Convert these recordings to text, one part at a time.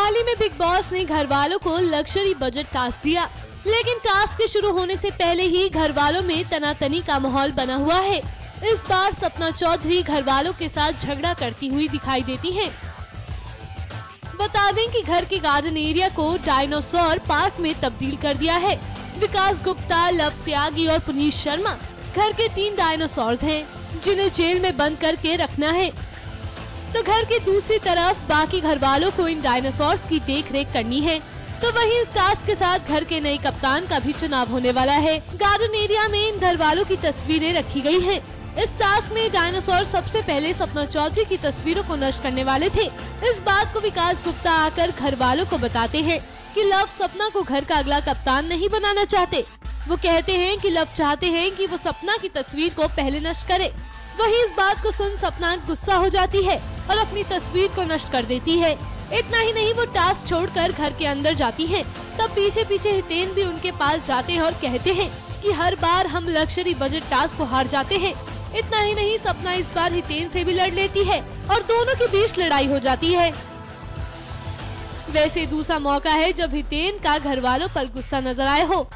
हाल ही में big boss ने घर वालों को लग्जरी बजट टास्क दिया। लेकिन टास्क के शुरू होने से पहले ही घर वालों में तनातनी का माहौल बना हुआ है। इस बार सपना चौधरी घर वालों के साथ झगड़ा करती हुई दिखाई देती हैं। बता दें कि घर के गार्डन एरिया को डायनासोर पार्क में तब्दील कर दिया है। विकास गुप्ता, लव त्यागी और पुनीत शर्मा घर के तीन डायनासोर हैं, जिन्हें जेल में बंद करके रखना है। तो घर की दूसरी तरफ़ बाकी घर वालों को इन डायनासोर्स की देख रेख करनी है। तो वहीं इस टास्क के साथ घर के नए कप्तान का भी चुनाव होने वाला है। गार्डन एरिया में इन घर वालों की तस्वीरें रखी गई हैं। इस टास्क में डायनासोर सबसे पहले सपना चौधरी की तस्वीरों को नष्ट करने वाले थे। इस बात को विकास गुप्ता आकर घर वालों को बताते हैं कि लव सपना को घर का अगला कप्तान नहीं बनाना चाहते। वो कहते हैं कि लव चाहते हैं कि वो सपना की तस्वीर को पहले नष्ट करे। वही इस बात को सुन सपना गुस्सा हो जाती है। और अपनी तस्वीर को नष्ट कर देती है। इतना ही नहीं, वो टास्क छोड़कर घर के अंदर जाती है। तब पीछे पीछे हितेन भी उनके पास जाते हैं और कहते हैं कि हर बार हम लग्जरी बजट टास्क को हार जाते हैं। इतना ही नहीं, सपना इस बार हितेन से भी लड़ लेती है और दोनों के बीच लड़ाई हो जाती है। वैसे दूसरा मौका है जब हितेन का घर वालों पर गुस्सा नज़र आए हो।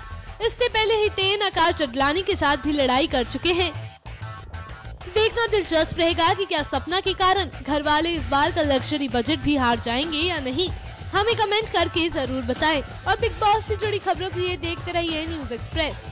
इससे पहले हितेन आकाश जगलानी के साथ भी लड़ाई कर चुके हैं। देखना दिलचस्प रहेगा कि क्या सपना के कारण घर वाले इस बार का लग्जरी बजट भी हार जाएँगे या नहीं। हमें कमेंट करके ज़रूर बताएँ। और बिग बॉस से जुड़ी खबरों के लिए देखते रहिए न्यूज़ एक्सप्रेस